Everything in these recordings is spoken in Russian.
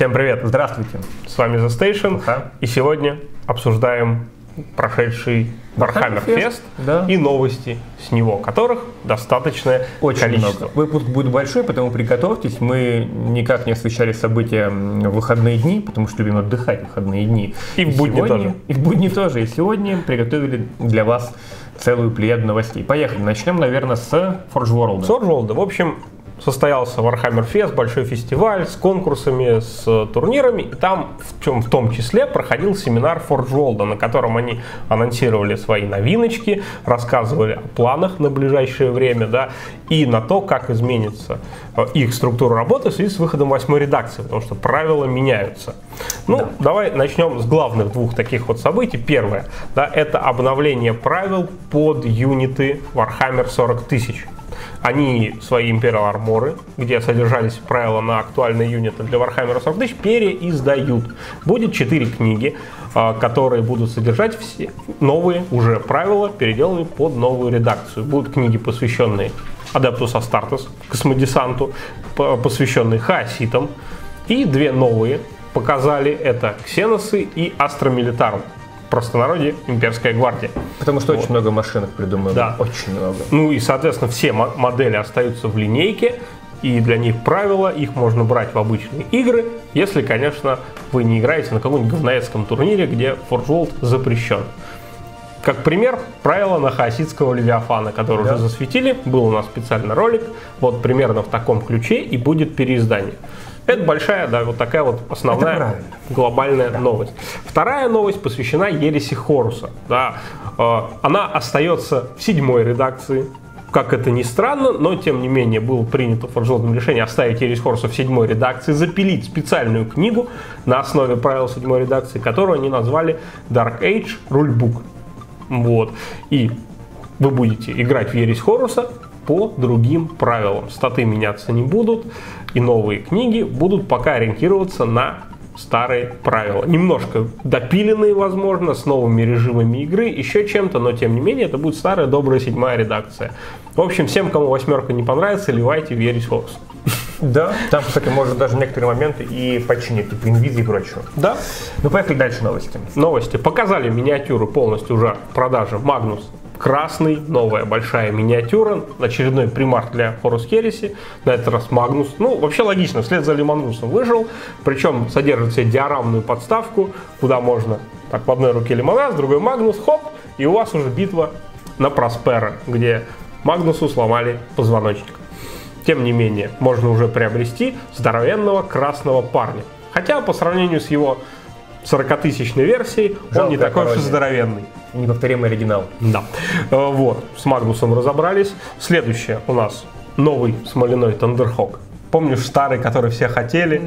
Всем привет, здравствуйте. С вами The Station. Ага. И сегодня обсуждаем прошедший Warhammer Fest, Fest да. и новости с него, которых достаточное Очень количество. много. Выпуск будет большой, поэтому приготовьтесь. Мы никак не освещали события в выходные дни, потому что любим отдыхать в выходные дни. И в будни сегодня- тоже. И в будни тоже. И сегодня приготовили для вас целую плеяду новостей. Поехали. Начнем, наверное, с Forge World. Сорджолда. В общем, состоялся Warhammer Fest, большой фестиваль с конкурсами, с э, турнирами. И там, в, чем, в том числе, проходил семинар Forge World, на котором они анонсировали свои новиночки, рассказывали о планах на ближайшее время, да, и на то, как изменится э, их структура работы в связи с выходом восьмой редакции, потому что правила меняются. Ну, давай начнем с главных двух таких вот событий. Первое, да, это обновление правил под юниты Warhammer 40 тысяч. Они свои Imperial Armor ы, где содержались правила на актуальные юниты для Warhammer 40 тысяч, переиздают. Будет 4 книги, а, которые будут содержать все новые уже правила, переделанные под новую редакцию. Будут книги, посвященные Adeptus Astartes, космодесанту, по- посвященные хаоситам, и две новые показали это Ксеносы и Astra Militarum. Простонародье Имперская гвардия. Потому что очень много машинок придумали. Да. Очень много. Ну и, соответственно, все мо- модели остаются в линейке, и для них правила, их можно брать в обычные игры, если, конечно, вы не играете на каком-нибудь говноецком турнире, где Forge World запрещен. Как пример, правила на хаоситского Левиафана, который Да. уже засветили, был у нас специальный ролик, вот примерно в таком ключе и будет переиздание. Это большая, да, вот такая вот основная глобальная новость. Вторая новость посвящена Ереси Хоруса. Да. Э, Она остается в седьмой редакции. Как это ни странно, но тем не менее было принято форжелтом решение оставить Ересь Хоруса в седьмой редакции, запилить специальную книгу на основе правил седьмой редакции, которую они назвали Dark Age Rulebook. Вот. И вы будете играть в Ересь Хоруса по другим правилам. Статы меняться не будут, и новые книги будут пока ориентироваться на старые правила. Немножко допиленные, возможно, с новыми режимами игры, еще чем-то, но тем не менее это будет старая добрая седьмая редакция. В общем, всем, кому восьмерка не понравится, ливайте в Ересь Хорус. Да. Там, кстати, можно даже некоторые моменты и починить, типа инвизи и прочего. Да, Ну, поехали дальше новости. новости. Показали миниатюру полностью уже в продаже Магнус красный, новая большая миниатюра, очередной примар для Хорус Хереси, на этот раз Магнус. Ну, вообще логично, вслед за Лимангусом выжил, причем содержит себе диорамную подставку, куда можно так в одной руке Лимонад, в другой Магнус, хоп, и у вас уже битва на Проспера, где Магнусу сломали позвоночник. Тем не менее, можно уже приобрести здоровенного красного парня. Хотя по сравнению с его 40-тысячной версией, он не Жалкая такой уж и пародия. здоровенный. Неповторимый оригинал. Да. Э, Вот, с Магнусом разобрались. Следующее у нас новый смоляной Тандерхок. Помнишь старый, который все хотели?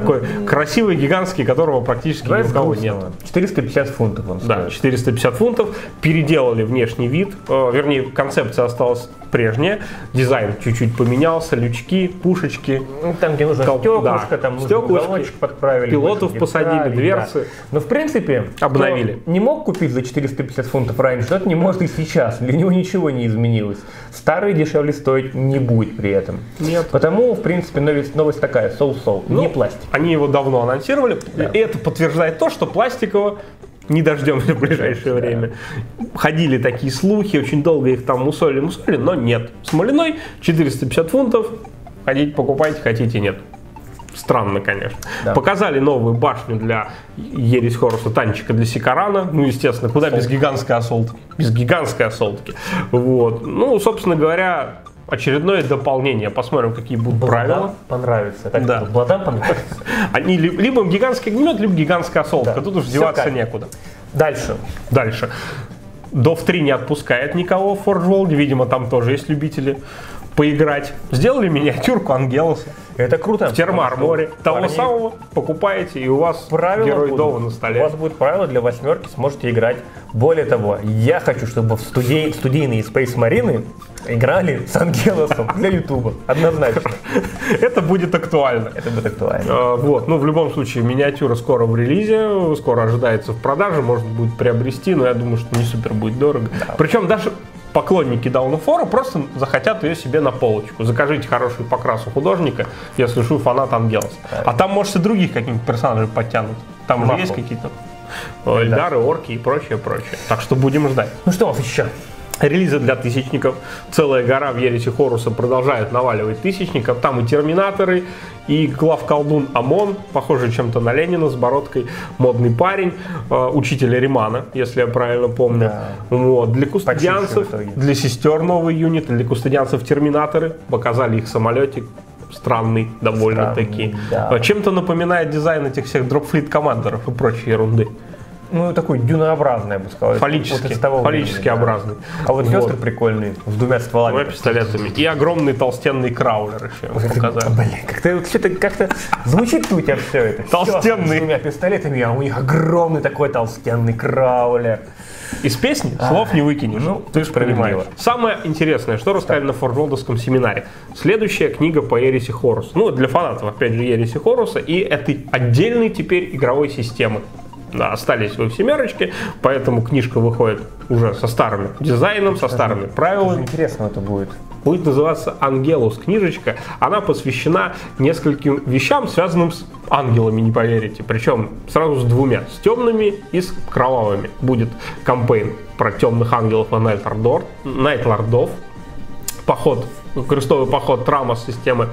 Такой красивый, гигантский, которого практически ни у кого нет. 450 фунтов он Да, стоит. 450 фунтов. Переделали внешний вид. Э, Вернее, концепция осталась прежняя. Дизайн чуть-чуть поменялся. Лючки, пушечки. Ну, Там, где нужно Кол- стеклышко, да, там нужно подправили. пилотов посадили, дверцы. да. Но, в принципе, Обновили. не мог купить за 450 фунтов раньше, тот не может и сейчас. Для него ничего не изменилось. Старый дешевле стоить не будет при этом. Нет. Потому, в принципе, новость, новость такая, соу-соу, Ну, не пластик. Они его давно анонсировали. И это подтверждает то, что пластикового не дождемся в ближайшее время. Ходили такие слухи, очень долго их там мусолили, мусолили, но нет. Смоляной 450 фунтов. Хотите, покупайте, хотите, нет. Странно, конечно. Да. Показали новую башню для Ересь Хоруса, танчика для Сикарана. Ну, естественно, куда без гигантской осолтки? Без гигантской осолтки. Вот. Ну, собственно говоря, очередное дополнение. Посмотрим, какие будут правила. Бладам понравится. Так, Да. Бладам понравится. Они ли- либо гигантский огнемет, либо гигантская осолтка. Да. Тут уж деваться как. некуда. Дальше. Дальше. Дов 3 не отпускает никого в Forge World. Видимо, там тоже есть любители поиграть. Сделали миниатюрку Ангелоса Это круто. в термоарморе. Того Парни, самого покупаете, и у вас правила герой будут. Дова на У столе. вас будет правило для восьмерки, сможете играть. Более того, я хочу, чтобы в студей, студийные Space Marine играли с Ангелосом для Ютуба. Однозначно. Это будет актуально. Это будет актуально. Э, Вот, ну в любом случае миниатюра скоро в релизе, скоро ожидается в продаже, можно будет приобрести, но я думаю, что не супер будет дорого. Причем даже поклонники War просто захотят ее себе на полочку. Закажите хороший покрас у художника, уж вы фанат Ангелос. А там, может, и других каких-нибудь персонажей подтянут. Там же есть какие-то Эльдары, орки и прочее, прочее. Так что будем ждать. Ну что у нас еще? Релизы для тысячников. Целая гора в Ересе Хоруса продолжает наваливать тысячников. Там и Терминаторы, и главколдун Амон, похожий чем-то на Ленина с бородкой, модный парень, э, учитель Римана, если я правильно помню. Да. Вот. Для кустодианцев, Почти в итоге. для сестер новый юнит, для кустодианцев Терминаторы. Показали их самолетик. Странный довольно-таки. Странный, да. Чем-то напоминает дизайн этих всех дропфлит командеров и прочей ерунды. Ну, такой дюнообразный, я бы сказал. Фаллически, Вот того фаллически времени, да. образный. А вот Вот. сестры прикольные, с двумя стволами. Двумя пистолетами. И огромный толстенный краулер еще показали. Блин, как-то вот что-то как-то звучит у тебя все это. Толстенный. С двумя пистолетами, а у них огромный такой толстенный краулер. Из песни слов не выкинешь. ну, ты же справедливо. понимаешь. Самое интересное, что рассказали на Форджолдовском семинаре. Следующая книга по Ереси Хорус. Ну, для фанатов, опять же, Ереси Хоруса. И этой отдельной теперь игровой системы. Остались вы в семерочке, поэтому книжка выходит уже со старым дизайном, со старыми правилами. интересно это будет. будет называться «Ангелус» книжечка. Она посвящена нескольким вещам, связанным с ангелами, не поверите. Причем сразу с двумя. С темными и с кровавыми. Будет кампейн про темных ангелов и найтлордов. Поход, крестовый поход Трамос системы.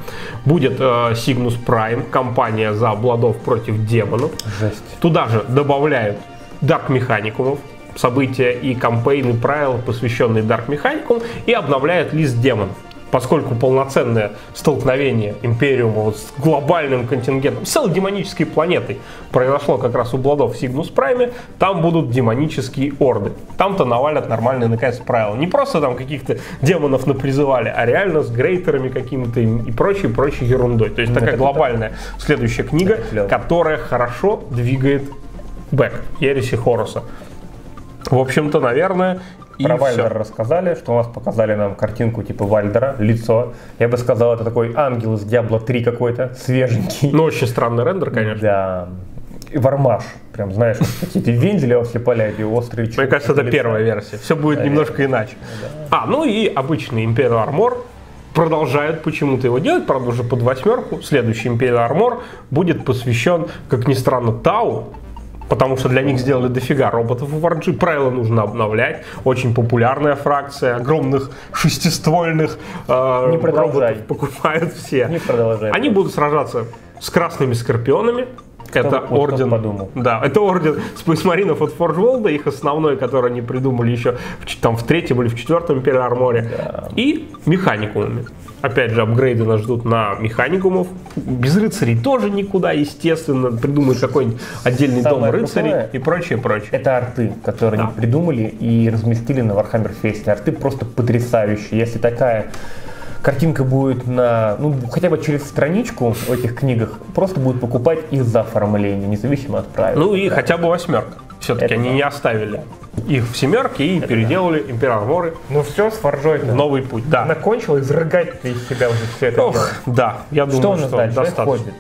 Будет э, Сигнус Прайм, компания за обладов против демонов. Жесть. Туда же добавляют Dark Механикумов, события и кампейны правила, посвященные Dark Механикум, и обновляют лист демонов. Поскольку полноценное столкновение Империума вот с глобальным контингентом, с целой демонической планетой произошло как раз у Бладов в Сигнус Прайме, там будут демонические орды. Там-то навалят нормальные наконец правила. Не просто там каких-то демонов напризывали, а реально с грейтерами какими-то и прочей, прочей ерундой. То есть такая глобальная следующая книга, которая хорошо двигает бэк Ереси Хоруса. В общем-то, наверное, и Про. Вальдера рассказали, что у нас показали нам картинку типа Вальдера, лицо. Я бы сказал, это такой ангел из Диабло 3 какой-то, свеженький. Ну, очень странный рендер, конечно. Да. И Вармаш. Прям, знаешь, какие-то вензели ослепляют и острые Мне кажется, это лица. первая версия. Все будет Да, немножко иначе. А, ну и обычный Imperial Armor продолжают почему-то его делать, правда, уже под восьмерку. Следующий Imperial Armor будет посвящен, как ни странно, Тау, потому что для них сделали дофига роботов в Варджи. Правила нужно обновлять. Очень популярная фракция. Огромных шестиствольных э, Не продолжай. роботов покупают все. Не продолжай. Они будут сражаться с красными скорпионами. Это вот орден. подумал. Да, это орден спейсмаринов от Forge World, их основной, который они придумали еще в, там, в третьем или в четвертом Империал Арморе. И механикумами. Опять же, апгрейды нас ждут на механикумов. Без рыцарей тоже никуда, естественно. Придумают какой-нибудь отдельный Самое дом рыцарей и прочее, прочее. Это арты, которые Да. они придумали и разместили на Warhammer Fest. Арты просто потрясающие. Если такая картинка будет на, ну, хотя бы через страничку в этих книгах, просто будут покупать из-за оформления, независимо от правил. Ну и хотя бы восьмерка. Все-таки Это они да. не оставили их в семерке и переделали Империал Арморы Ну все, с форжой в новый путь. Да. Она кончила изрыгать из себя уже все это. дело. Ох, да, я думаю, Что у нас что дальше? Достаточно. Хоббит.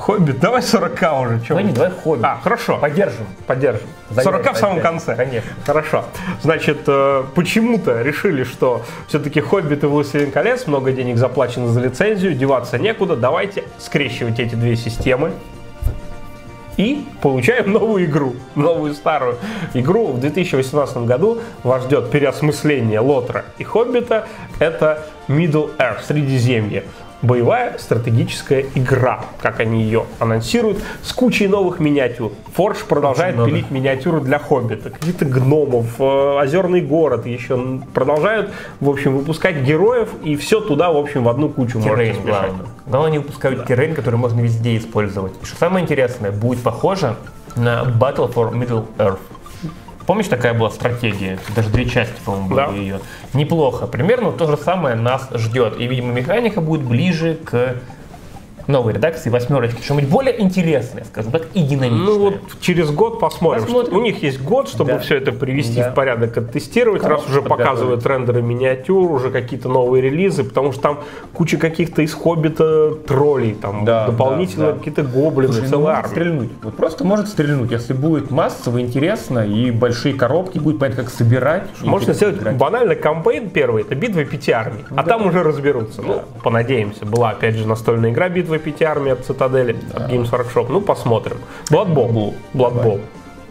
Хоббит, давай 40 уже. чё Давай не, давай Хоббит. А, хорошо. Поддержим. Поддержим. Заверь, 40 в самом конце. Конечно. Хорошо. Значит, э, почему-то решили, что все-таки Хоббит и Властелин колец, много денег заплачено за лицензию, деваться некуда, давайте скрещивать эти две системы. И получаем новую игру, новую старую игру. В 2018 году вас ждет переосмысление Лотра и Хоббита. Это Middle Earth, Средиземье. Боевая стратегическая игра, как они ее анонсируют, с кучей новых миниатюр. Форж продолжает много. пилить миниатюры для Хоббита, каких-то гномов, э, озерный город еще продолжают, в общем, выпускать героев и все туда, в общем, в одну кучу можно Террейн, смешать. главное. Главное, они выпускают террейн, который можно везде использовать. И что самое интересное, будет похоже на Battle for Middle Earth. Помнишь, такая была стратегия? Даже две части, по-моему, было Да. ее. Неплохо. Примерно то же самое нас ждет. И, видимо, механика будет ближе к новой редакции восьмерочки, что-нибудь более интересное, скажем так, и динамичное. Ну вот через год посмотрим. Посмотрим. Что- У них есть год, чтобы Да. все это привести Да. в порядок, оттестировать, раз Коробку уже подготовить. показывают рендеры миниатюр, уже какие-то новые релизы, потому что там куча каких-то из Хоббита троллей, там Да, дополнительно да, да. какие-то гоблины, Слушай, ну, целая может армия. стрельнуть. Вот просто может стрельнуть, если будет массово интересно и большие коробки, будет понятно, как собирать. Можно сделать играть. банально кампейн первый, это битва пяти армий, а там уже разберутся. Ну, понадеемся. Была, опять же, настольная игра «Битва пяти армий» от Цитадели, от Games Workshop. Ну, посмотрим. Blood Bowl. Blood Bowl.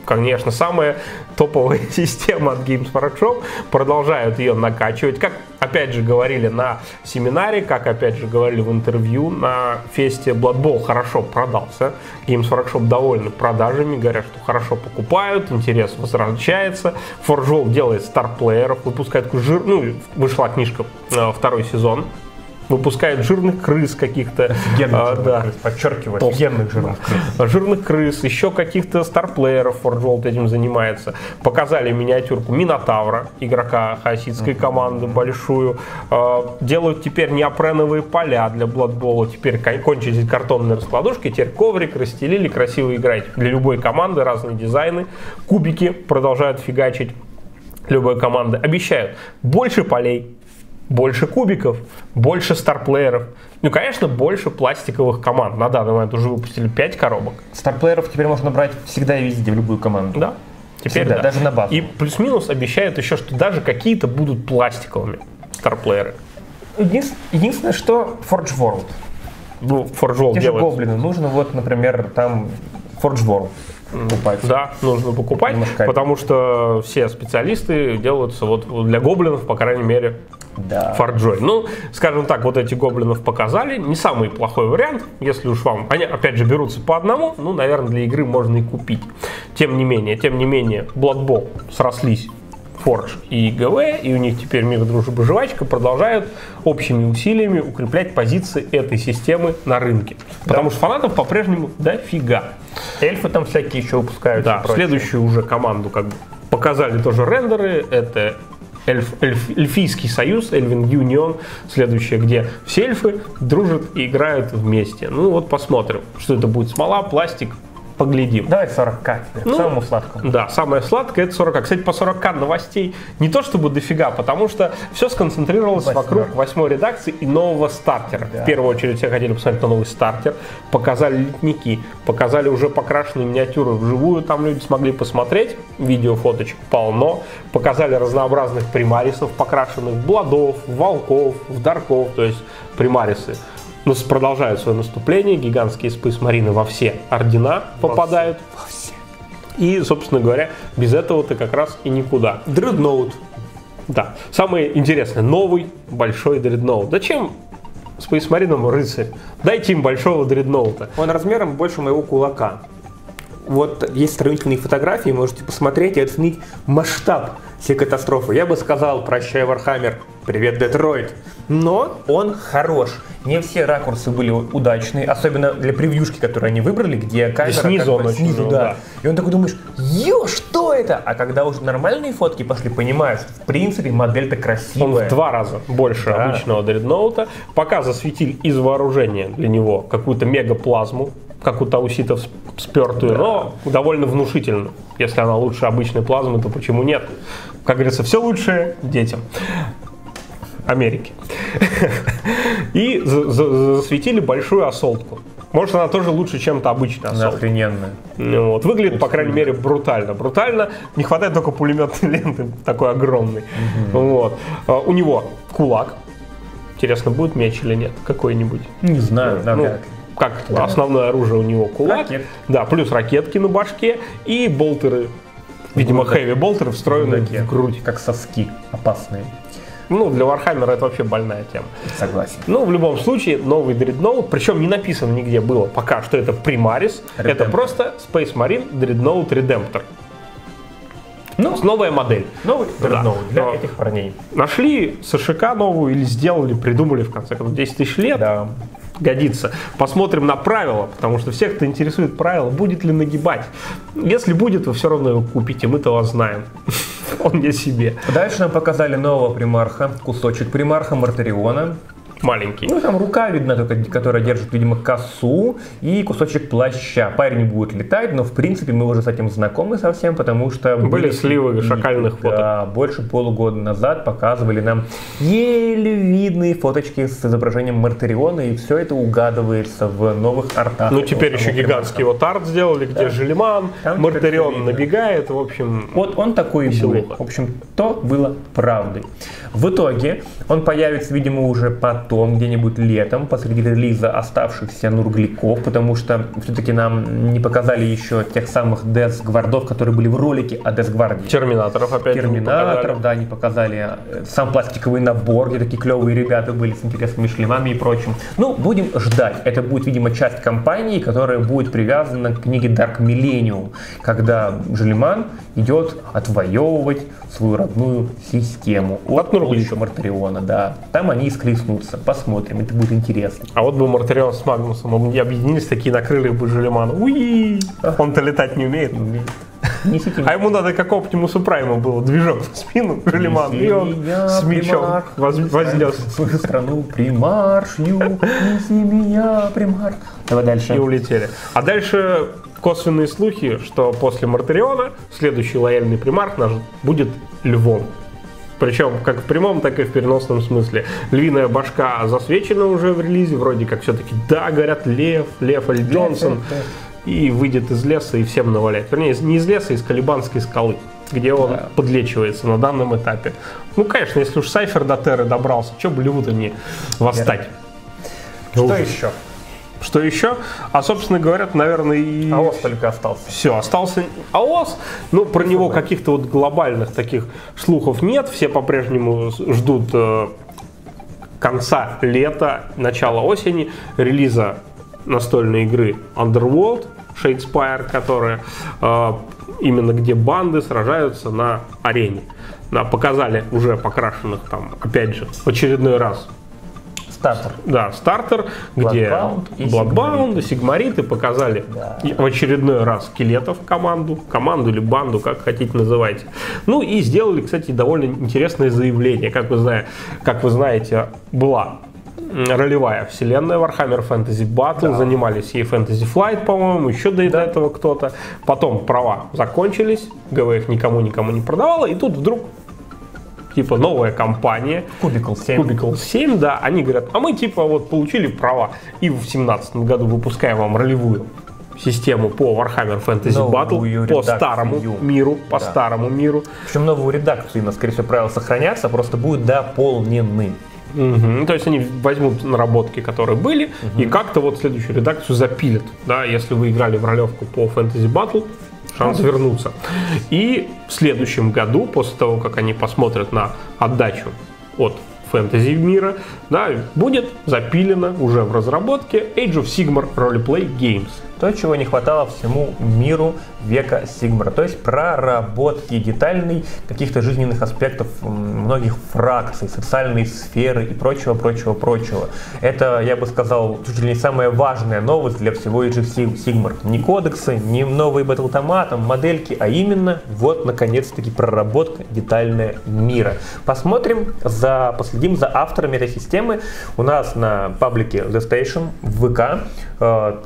Конечно, самая топовая система от Games Workshop. Продолжают ее накачивать. Как, опять же, говорили на семинаре, как, опять же, говорили в интервью, на фесте Blood Bowl хорошо продался. Games Workshop довольны продажами, говорят, что хорошо покупают, интерес возвращается. Forge World делает старплееров, выпускает такой жир... Ну, вышла книжка, э, второй сезон. Выпускает жирных крыс каких-то. Офигенных А, жирных да. крыс, подчеркиваю, Толстых. офигенных жирных крыс. жирных крыс, еще каких-то старплееров Forge этим занимается. Показали миниатюрку Минотавра, игрока хаоситской команды большую. Э, Делают теперь неопреновые поля для Bowl. Теперь кон- кончились картонные раскладушки, теперь коврик расстелили, красиво играть. Для любой команды разные дизайны. Кубики продолжают фигачить любой команды. Обещают больше полей, больше кубиков, больше старплееров. Ну, конечно, больше пластиковых команд. На данный момент уже выпустили 5 коробок. Старплееров теперь можно брать всегда и везде, в любую команду. Да. Теперь Всегда, да. даже на базу. И плюс-минус обещают еще, что даже какие-то будут пластиковыми старплееры. Единс- Единственное, что Forge World. Ну, Forge World Те же гоблины, нужно вот, например, там Forge World покупать. Да, нужно покупать, Немножко. потому что все специалисты делаются вот для гоблинов, по крайней мере, Да. Фарджой. Ну, скажем так, вот эти гоблинов показали. Не самый плохой вариант, если уж вам... Они, опять же, берутся по одному. Ну, наверное, для игры можно и купить. Тем не менее, тем не менее, Blood Bowl срослись Forge и ГВ, и у них теперь мир, дружба, жвачка продолжают общими усилиями укреплять позиции этой системы на рынке. Потому что фанатов по-прежнему дофига. Эльфы там всякие еще выпускают. Да, следующую уже команду как бы показали тоже рендеры. Это эльф- эльф- эльфийский союз, Эльвин Юнион, следующее, где все эльфы дружат и играют вместе. Ну вот посмотрим, что это будет смола, пластик, поглядим. Давай 40к теперь, Ну, самому сладкому. Да, самое сладкое это 40. Кстати, по 40 новостей не то чтобы дофига, потому что все сконцентрировалось Восьмой. вокруг восьмой редакции и нового стартера. В первую очередь все хотели посмотреть на новый стартер, показали литники, показали уже покрашенные миниатюры вживую, там люди смогли посмотреть, видео, фоточек полно, показали разнообразных примарисов, покрашенных бладов, волков, в дарков, то есть примарисы продолжают свое наступление, гигантские спейс марины во все ордена попадают. И, собственно говоря, без этого-то как раз и никуда. Дредноут. Да. Самое интересное, новый большой дредноут. Зачем Space Marine рыцарь? Дайте им большого дредноута. Он размером больше моего кулака. Вот есть сравнительные фотографии, можете посмотреть и оценить масштаб всей катастрофы. Я бы сказал, прощай, Warhammer, привет, Детройт. Но он хорош. Не все ракурсы были удачные, особенно для превьюшки, которую они выбрали, где камера снизу как бы он снизу, да. да. И он такой думаешь, ё, что это? А когда уже нормальные фотки пошли, понимаешь, в принципе модель-то Он красивая. в два раза больше Да. обычного дредноута. Пока засветили из вооружения для него какую-то мегаплазму, как у тауситов сп- спертую, но довольно внушительно. Если она лучше обычной плазмы, то почему нет? Как говорится, все лучшее детям. Америки. И за- за- засветили большую осолтку. Может, она тоже лучше, чем-то обычная Она осолтка. охрененная. Ну, Вот, выглядит, по крайней мере, брутально. Брутально. Не хватает только пулеметной ленты, такой огромный. Вот. А, У него кулак. Интересно, будет меч или нет? Какой-нибудь. Не знаю, Ну, навряд ли. как основное оружие у него кулак. Ракет. Да, плюс ракетки на башке и болтеры. Видимо, heavy болтеры встроены в грудь. Как соски опасные. Ну, для Warhammer а это вообще больная тема. Согласен. Ну, в любом случае, новый дредноут, причем не написано нигде было пока, что это Primaris, это просто Space Marine Dreadnought Redemptor. Ну, Новая модель. новый дредноут для Но этих парней. Нашли СШК новую или сделали, придумали в конце концов 10 тысяч лет. Да. Годится. Посмотрим на правила, потому что всех, кто интересует правила, будет ли нагибать. Если будет, вы все равно его купите, мы-то вас знаем. Он не себе. Дальше нам показали нового примарха, кусочек примарха Мартариона. Маленький. Ну, там рука видна только, которая держит, видимо, косу и кусочек плаща. Парень будет летать, но, в принципе, мы уже с этим знакомы совсем, потому что... Были сливы шакальных фото. Да, больше полугода назад показывали нам еле видные фоточки с изображением Мартариона, и все это угадывается в новых артах. Ну, теперь еще гигантский вот арт сделали, где Да. Желеман, Мартарион набегает, в общем... Вот он такой и будет. В общем, то было правдой. В итоге он появится, видимо, уже потом, где-нибудь летом, посреди релиза оставшихся нургликов, потому что все-таки нам не показали еще тех самых Десгвардов, которые были в ролике о Десгварде. Терминаторов опять Терминаторов, да, они показали сам пластиковый набор, где такие клевые ребята были с интересными шлемами и прочим. Ну, будем ждать. Это будет, видимо, часть кампании, которая будет привязана к книге Dark Millennium, когда Желеман идет отвоевывать свою родную систему от Помощью Мартариона, да. Там они и схлестнутся. Посмотрим, это будет интересно. А вот бы Мартарион с Магнусом они объединились, такие накрыли бы Желемана. Уи! Он-то летать не умеет. Несите А ему надо, как Оптимусу Прайму было, движок в спину Желеман, и он с мечом воз- вознес в свою страну примаршью, неси меня, примарх. Давай дальше. и улетели. А дальше косвенные слухи, что после Мартариона следующий лояльный примарх наш будет львом. Причем как в прямом, так и в переносном смысле. Львиная башка засвечена уже в релизе, вроде как все-таки, да, говорят, лев, лев Эль Джонсон. И выйдет из леса и всем наваляет. Вернее, не из леса, а из Калибанской скалы, где он Да. подлечивается на данном этапе. Ну, конечно, если уж Сайфер до Терры добрался, что бы льву-то не восстать. Что еще? Что еще? А, собственно говоря, наверное, и... АОС только остался. Все, остался АОС, но про него каких-то вот глобальных таких слухов нет. Все по-прежнему ждут э, конца лета, начала осени, релиза настольной игры Underworld, Shadespire, которая э, именно где банды сражаются на арене. Да, показали уже покрашенных там, опять же, в очередной раз Стартер. да, стартер, где Bloodbound и Сигмариты показали Да. в очередной раз скелетов команду, команду или банду, как хотите называйте. Ну и сделали, кстати, довольно интересное заявление. Как вы, зна- как вы знаете, была ролевая вселенная Warhammer Fantasy Battle, занимались ей Fantasy Flight, по-моему, еще до этого кто-то. Потом права закончились, ГВ их никому никому не продавала, и тут вдруг типа новая компания, Кубикл 7. Cubicle 7, да, они говорят, а мы типа вот получили права и в 2017 году выпускаем вам ролевую систему по Warhammer Fantasy Новую Battle, по редакцию. старому миру, по Да. старому миру. Причем новую редакцию, но, скорее всего, правила сохранятся, просто будут дополнены. Мгм. То есть они возьмут наработки, которые были, и как-то вот следующую редакцию запилят. Да, если вы играли в ролевку по Fantasy Battle, шанс вернуться. И в следующем году, после того, как они посмотрят на отдачу от фэнтези мира, да, будет запилено уже в разработке Age of Sigmar Roleplay Games. То, чего не хватало всему миру века Сигмара. То есть проработки детальной каких-то жизненных аспектов многих фракций, социальной сферы и прочего, прочего, прочего. Это, я бы сказал, чуть ли не самая важная новость для всего Sig- Sigmar. Не кодексы, не новые батлтома, там, модельки, а именно вот, наконец-таки, проработка детальная мира. Посмотрим, за, последим за авторами этой системы. У нас на паблике The Station в ВК э,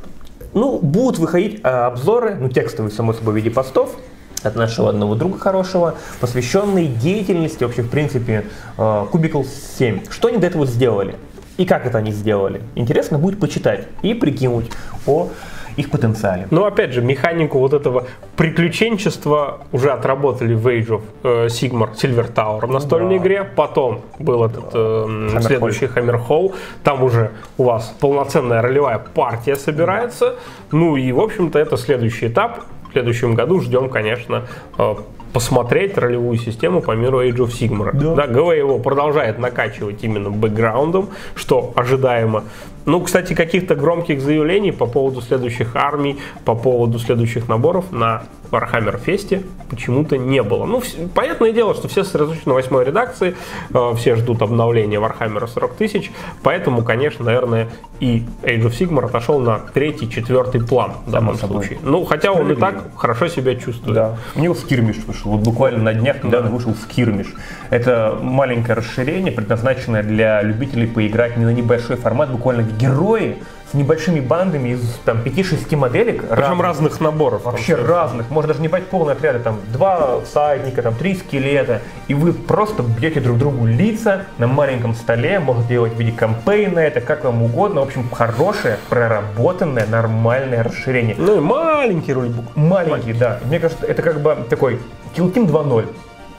ну, будут выходить э, обзоры, ну, текстовые, само собой, в виде постов от нашего одного друга хорошего, посвященные деятельности, вообще, в принципе, э, Cubicle 7. Что они до этого сделали? И как это они сделали? Интересно будет почитать и прикинуть о их потенциале. Но опять же, механику вот этого приключенчества уже отработали в Age of э, Sigmar Silver Tower в настольной Да. игре. Потом был этот э, м, Hammerfall. следующий Hammerfall. Там уже у вас полноценная ролевая партия собирается. Ну и, в общем-то, это следующий этап. В следующем году ждем, конечно, э, посмотреть ролевую систему по миру Age of Sigmar. Да. Да, ГВ его продолжает накачивать именно бэкграундом, что ожидаемо. Ну, кстати, каких-то громких заявлений по поводу следующих армий, по поводу следующих наборов на Warhammer Фесте почему-то не было. Ну, понятное дело, что все сосредоточены на восьмой редакции, э, все ждут обновления Warhammer 40 тысяч, поэтому, конечно, наверное, и Age of Sigmar отошел на третий, четвертый план в данном собой. случае. Ну, хотя он и так хорошо себя чувствует. Да. У него скирмиш вышел. Вот буквально на днях недавно вышел скирмиш. Это маленькое расширение, предназначенное для любителей поиграть не на небольшой формат, буквально герои с небольшими бандами из там 5-6 моделек. Причем разных наборов. Вообще разных. Можно даже не брать полные отряды. Там два всадника, там три скелета. И вы просто бьете друг другу лица на маленьком столе. Можно делать в виде кампейна, это как вам угодно. В общем, хорошее, проработанное, нормальное расширение. Ну и маленький рульбук. Маленький, да. Мне кажется, это как бы такой Kill Team 2.0.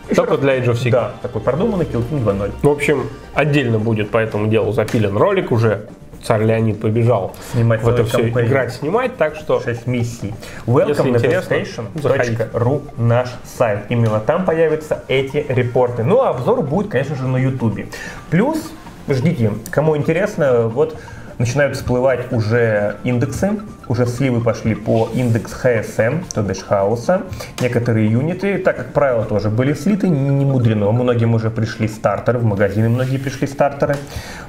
Еще Только раз- для Age of Sigmar. Да, такой продуманный Kill Team 2.0. В общем, отдельно будет по этому делу запилен ролик уже. Царь Леонид побежал Снимать в это все кампейн. играть, снимать, так что 6 миссий. Welcome на интересно, PlayStation.ru наш сайт. Именно там появятся эти репорты. Ну, а обзор будет, конечно же, на YouTube. Плюс, ждите, кому интересно, вот начинают всплывать уже индексы, уже сливы пошли по индекс HSM, то бишь хаоса. Некоторые юниты, так как правило, тоже были слиты, не мудрено. Многим уже пришли стартеры, в магазины многие пришли стартеры.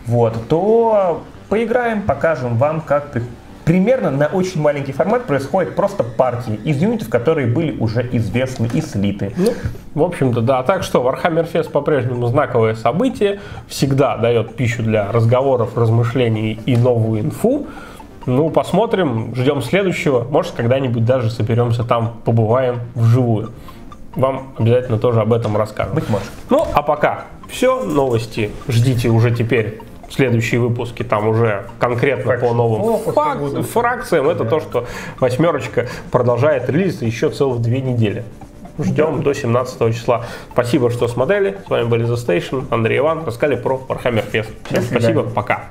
Вот, то поиграем, покажем вам, как при- Примерно на очень маленький формат происходят просто партии из юнитов, которые были уже известны и слиты. Ну, в общем-то, да. Так что Warhammer Fest по-прежнему знаковое событие. Всегда дает пищу для разговоров, размышлений и новую инфу. Ну, посмотрим, ждем следующего. Может, когда-нибудь даже соберемся там, побываем вживую. Вам обязательно тоже об этом расскажем. Быть может. Ну, а пока все, новости ждите уже теперь. Следующие выпуски там уже конкретно по Фракции. новым фак- фракциям. Это то, что восьмерочка продолжает релизиться еще целых две недели. Ждем до 17 числа. Спасибо, что смотрели. С вами были The Station, Андрей Иван. Рассказали про Warhammer Fest. Всем спасибо, пока.